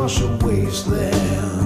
across a wasteland.